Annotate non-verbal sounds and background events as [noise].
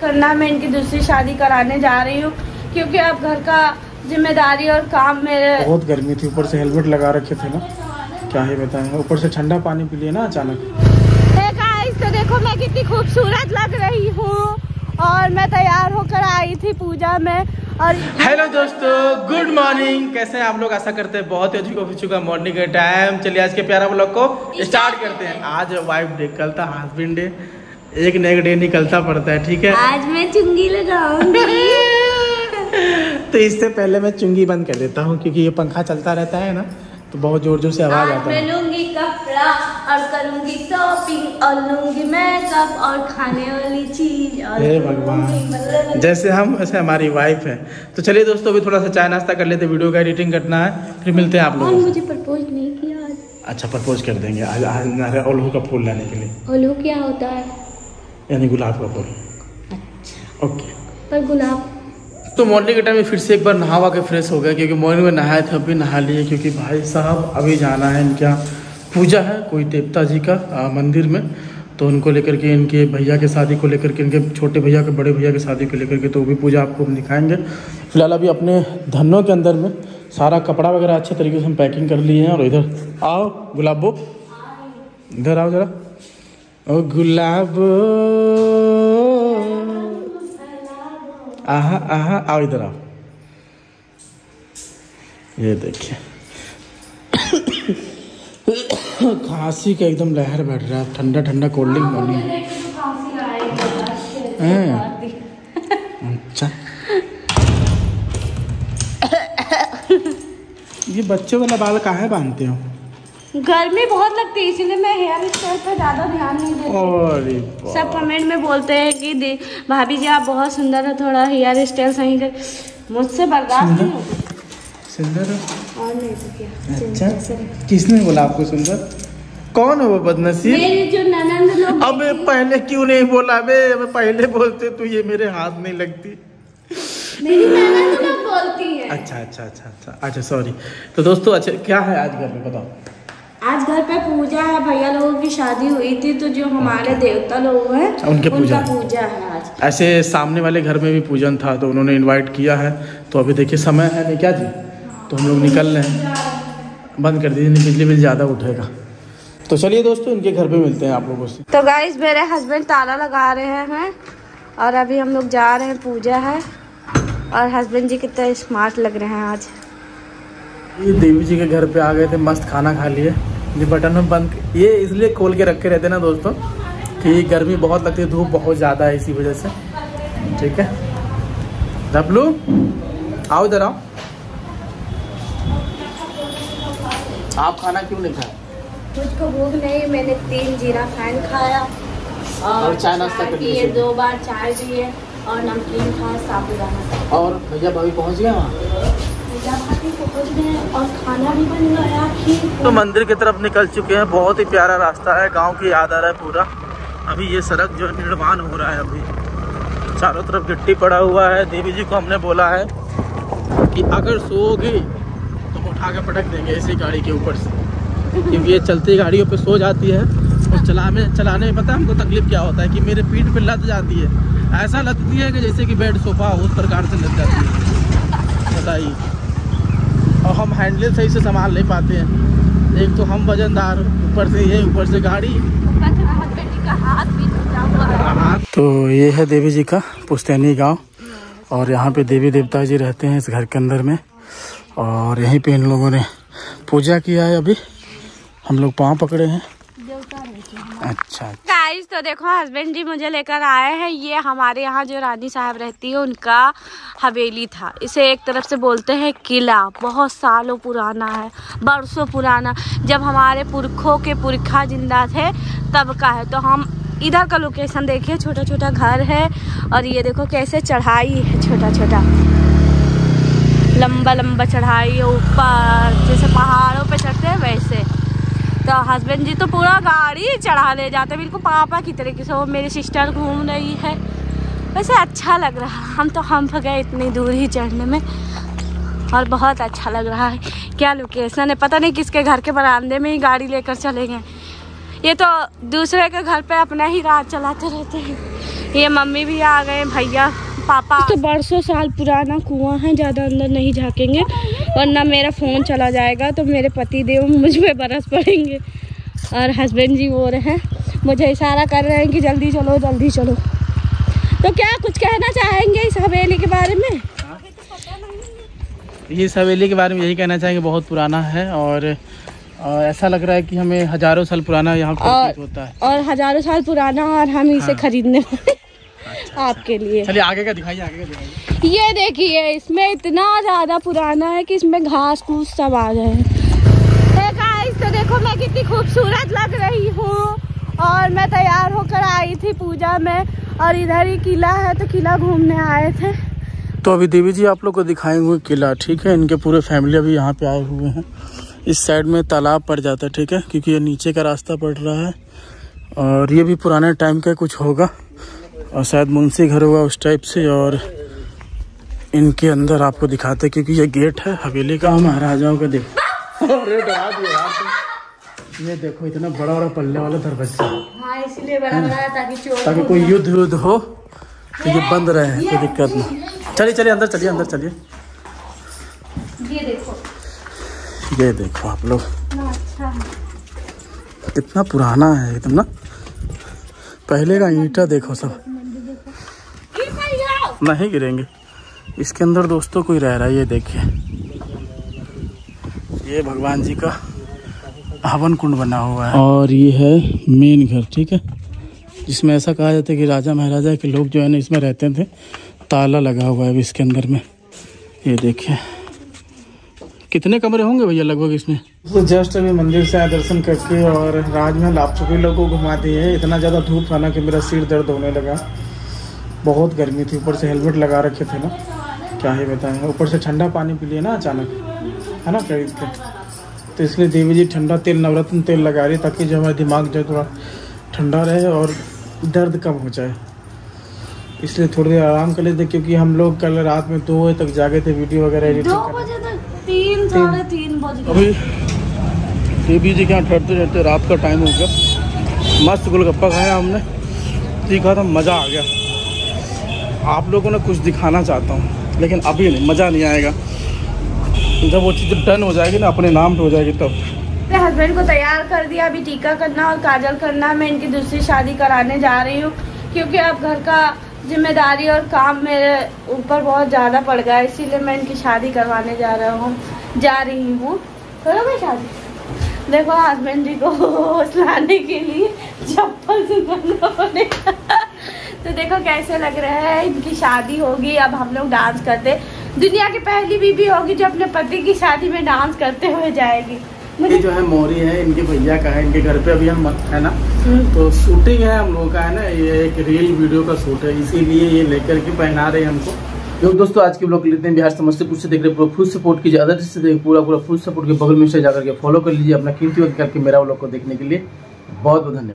करना मैं इनकी दूसरी शादी कराने जा रही हूँ क्योंकि अब घर का ज़िम्मेदारी और काम मेरे बहुत गर्मी थी ऊपर से हेलमेट लगा रखे थे ना। क्या ही बताएँ ऊपर से ठंडा पानी पी लिए ना अचानक। तो देखो मैं कितनी खूबसूरत लग रही हूँ और मैं तैयार होकर आई थी पूजा में और हेलो दोस्तों गुड मॉर्निंग कैसे हैं आप लोग? आशा करते हैं बहुत ही अधिक हो चुका मॉर्निंग का टाइम चलिए आज के प्यारा ब्लॉग को स्टार्ट करते हैं। आज वाइफ डे कल था हस्बैंड डे एक न एक डे निकलता पड़ता है ठीक है? आज मैं चुंगी लगाऊँगी। [laughs] तो इससे पहले मैं चुंगी बंद कर देता हूँ क्योंकि ये पंखा चलता रहता है ना तो बहुत ज़ोर ज़ोर से आवाज़ आता है। लूँगी कपड़ा और करूँगी शॉपिंग और लूँगी मेकअप और खाने वाली चीज़ और भगवान। मतलब- जैसे हम वैसे हमारी वाइफ है। तो चलिए दोस्तों अभी थोड़ा सा चाय नाश्ता कर लेते वीडियो का एडिटिंग करना है फिर मिलते हैं आप लोग मुझे प्रपोज नहीं किया अच्छा प्रपोज कर देंगे। आज आज ओल्हू का फूल लाने के लिए। ओलू क्या होता है? यानी गुलाब का फूल। अच्छा। ओके। पर गुलाब तो मॉर्निंग के टाइम में फिर से एक बार नहावा के फ्रेश हो गया क्योंकि मॉर्निंग में नहाए थे अभी नहा लिए क्योंकि भाई साहब अभी जाना है इनका पूजा है कोई देवता जी का आ, मंदिर में। तो उनको लेकर के इनके भैया के शादी को लेकर के इनके छोटे भैया के बड़े भैया के शादी को लेकर के तो वो भी पूजा आपको हम दिखाएँगे। फ़िलहाल अभी अपने धनों के अंदर में सारा कपड़ा वगैरह अच्छे तरीके से हम पैकिंग कर लिए हैं और इधर आओ गुलाबो। इधर आओ जरा। ओ गुलाबो। आहा आहा आओ इधर आओ। ये देखिए। खांसी का एकदम लहर बैठ रहा है ठंडा ठंडा कोल्ड ड्रिंक बनी हैं? अच्छा। ये बच्चों वाला बाल काहे बांधते हो? गर्मी बहुत लगती है इसलिए मैं हेयर स्टाइल पर ज़्यादा ध्यान नहीं देती। सब कमेंट में बोलते हैं कि भाभी जी आप बहुत सुंदर हो थोड़ा हेयर स्टाइल सही कर मुझसे बर्दाश्त नहीं होती। सुंदर? हो? और नहीं तो क्या अच्छा। किसने बोला आपको सुंदर? कौन है वो बदनसीब? मेरी जो ननंद लोग अबे पहले क्यों नहीं बोला? बे अबे पहले बोलते तो ये मेरे हाथ नहीं लगती। मेरी ननंद लोग बोलती है। अच्छा अच्छा अच्छा अच्छा अच्छा सॉरी तो दोस्तों अच्छा क्या है आज घर में? बताओ। आज घर पे पूजा है भैया लोगों की शादी हुई थी तो जो हमारे देवता लोग हैं उनके पूजा उनका पूजा। है आज। ऐसे सामने वाले घर में भी पूजन था तो उन्होंने इनवाइट किया है तो अभी देखिए समय है नहीं क्या जी? तो हम लोग निकल रहे हैं। बंद कर दीजिए बिजली बिल ज़्यादा उठेगा। तो चलिए दोस्तों इनके घर पे मिलते हैं आप लोगों से। तो गाइस मेरे हस्बैंड ताला लगा रहे हैं और अभी हम लोग जा रहे हैं पूजा है और हस्बैंड जी कितने स्मार्ट लग रहे हैं आज। ये देवी जी के घर पे आ गए थे मस्त खाना खा लिए। ये बटन में बंद ये इसलिए खोल के रखे रहते ना दोस्तों कि गर्मी बहुत लगती है धूप बहुत ज़्यादा है इसी वजह से। ठीक है? डब्लू आओ इधर आओ। आप खाना क्यों नहीं खाए? मुझको भूख नहीं मैंने तीन जीरा फ़ैन खाया। और चाय नाश्ता पिए दो बार चाय पिए और नमकीन खाया साबुदाना। और भैया भाभी पहुँच गए वहाँ? तो मंदिर की तरफ़ निकल चुके हैं। बहुत ही प्यारा रास्ता है। गाँव की याद आ रहा है पूरा। अभी ये सड़क जो है निर्माण हो रहा है अभी। चारों तरफ़ गिट्टी पड़ा हुआ है। देवी जी को हमने बोला है कि अगर सोओगे तो उठा के पटक देंगे इसी गाड़ी के ऊपर से। क्योंकि ये चलती गाड़ियों पे सो जाती है। और चलाने चलाने में पता है हमको तकलीफ़ क्या होता है कि मेरे पीठ पे लद जाती है। ऐसा लदती है कि जैसे कि बेड, सोफा उस प्रकार से लद जाती है। बताइए। और हम हैंडल सही से संभाल नहीं पाते हैं। एक तो हम वजनदार, ऊपर से ये, ऊपर से गाड़ी। तो ये है देवी जी का पुस्तैनी गाँव। और यहाँ पे देवी देवता जी रहते हैं इस घर के अंदर में। और यहीं पे इन लोगों ने पूजा किया है अभी। हम लोग पाँव पकड़े हैं। अच्छा। गाइस तो देखो हस्बैंड जी मुझे लेकर आए हैं। ये हमारे यहाँ जो रानी साहब रहती है, उनका हवेली था। इसे एक तरफ़ से बोलते हैं किला। बहुत सालों पुराना है, बरसों पुराना। जब हमारे पुरखों के पुरखा ज़िंदा थे, तब का है। तो हम इधर का लोकेशन देखिए छोटा छोटा घर है और ये देखो कैसे चढ़ाई है छोटा छोटा लंबा लंबा चढ़ाई ऊपर। जैसे पहाड़ों पे चढ़ते हैं, वैसे। तो हस्बैंड जी तो पूरा गाड़ी चढ़ा ले जाते बिल्कुल पापा की तरीके से, वो मेरी सिस्टर घूम रही है। वैसे अच्छा लग रहा हम तो हम गए इतनी दूर ही चढ़ने में। और बहुत अच्छा लग रहा है। क्या लोकेशन है? पता नहीं किसके घर के बरामदे में ही गाड़ी लेकर चले गए। ये तो दूसरे के घर पे अपना ही राज चलाते रहते हैं। ये मम्मी भी आ गए, भैया, पापा। तो बरसों साल पुराना कुआँ है, ज़्यादा अंदर नहीं झाँकेंगे। वरना मेरा फ़ोन चला जाएगा तो मेरे पति देव मुझ पर बरस पड़ेंगे। और हस्बैंड जी वो रहे। हैं मुझे इशारा कर रहे हैं कि जल्दी चलो जल्दी चलो। तो क्या कुछ कहना चाहेंगे इस हवेली के बारे में? ये हवेली के बारे में यही कहना चाहेंगे बहुत पुराना है और ऐसा लग रहा है कि हमें हज़ारों साल पुराना यहाँ होता है। और हज़ारों साल पुराना और हम इसे हाँ। खरीदने वाले आपके लिए। चलिए आगे का दिखाइए आगे का दिखाइए। ये देखिए इसमें इतना ज़्यादा पुराना है कि इसमें घास फूस सब आ गए हैं। तो देखो मैं कितनी खूबसूरत लग रही हूँ। और मैं तैयार होकर आई थी पूजा में और इधर ही किला है तो किला घूमने आए थे। तो अभी देवी जी आप लोग को दिखाए हुए किला ठीक है? इनके पूरे फैमिली अभी यहाँ पे आए हुए हैं। इस साइड में तालाब पड़ जाता है ठीक है? क्योंकि ये नीचे का रास्ता पड़ रहा है। और ये भी पुराने टाइम का कुछ होगा। और शायद मुंशी घर हुआ उस टाइप से और इनके अंदर आपको दिखाते क्योंकि ये गेट है हवेली का महाराजाओं का देखो। अरे डरा दिया ये देखो इतना बड़ा बड़ा पल्ले वाला दरवाज़ा। हाँ इसलिए बड़ा बड़ा ताकि चोर ताकि कोई युद्ध युद्ध हो तो ये बंद रहे कोई दिक्कत नहीं चलिए चलिए अंदर चलिए अंदर चलिए। ये देखो। ये देखो आप लोग। कितना अच्छा कितना पुराना है एकदम ना पहले का ईटा देखो सब। नहीं गिरेंगे। इसके अंदर दोस्तों कोई रह रहा है ये देखिए। ये भगवान जी का हवन कुंड बना हुआ है। और ये है मेन घर ठीक है? जिसमें ऐसा कहा जाता है कि राजा महाराजा के लोग जो है ना इसमें रहते थे। ताला लगा हुआ है अभी इसके अंदर में। ये देखिए। कितने कमरे होंगे भैया लगभग इसमें? तो जस्ट अभी मंदिर से आए दर्शन करके और राजमहल आप सभी लोगों को घुमा दिए। इतना ज़्यादा धूप था ना कि मेरा सिर दर्द होने लगा। बहुत गर्मी थी ऊपर से हेलमेट लगा रखे थे ना। क्या ही बताएँ ऊपर से ठंडा पानी पी लिए ना अचानक है ना खरीद के तो इसलिए देवी जी ठंडा तेल नवरत्न तेल लगा रही ताकि जो हमारा दिमाग जो थोड़ा ठंडा रहे और दर्द कम हो जाए। इसलिए थोड़ी देर आराम कर लेते क्योंकि हम लोग कल रात में दो बजे तक जागे थे वीडियो वगैरह एडिटिंग बजे तक? तीन तीन। बज अभी देवी जी के यहाँ ठहरते ठहरते रात का टाइम हो गया। मस्त गोलगप्पा खाया हमने। तीखा था मज़ा आ गया। आप लोगों ने कुछ दिखाना चाहता हूँ, लेकिन अभी नहीं, मज़ा नहीं आएगा। जब वो चीज़ डन हो जाएगी ना, अपने नाम पे हो जाएगी तब। मेरे हस्बैंड को तैयार कर दिया अभी टीका करना और काजल करना, मैं इनकी दूसरी शादी कराने जा रही हूँ, क्योंकि अब घर का ज़िम्मेदारी और काम मेरे ऊपर बहुत ज़्यादा पड़ गया है, इसीलिए मैं इनकी शादी करवाने जा रहा हूँ, जा रही हूँ। करोगे शादी? देखो हस्बैंड जी को [laughs] लाने के लिए चप्पल सुनाना पड़ेगा तो देखो कैसे लग रहा है इनकी शादी होगी अब हम लोग डांस करते। दुनिया की पहली बीबी होगी जो अपने पति की शादी में डांस करते हुए जाएगी। ये जो है मोरी है इनके भैया का है इनके घर पे अभी हम है ना? हम्म। तो शूटिंग है हम लोग का है ना? ये एक रील वीडियो का शूट है इसीलिए ये लेकर के पहना रहे हैं हमको। तो दोस्तों आज के ब्लॉग लेते हैं बिहार समस्तीपुर से देख रहे पूरा फुल सपोर्ट कीजिए अदर से देख पूरा पूरा फुल सपोर्ट के बगल में से जाकर के फॉलो कर लीजिए अपना कीमती वक्त करके मेरा ब्लॉग को देखने के लिए बहुत बहुत धन्यवाद।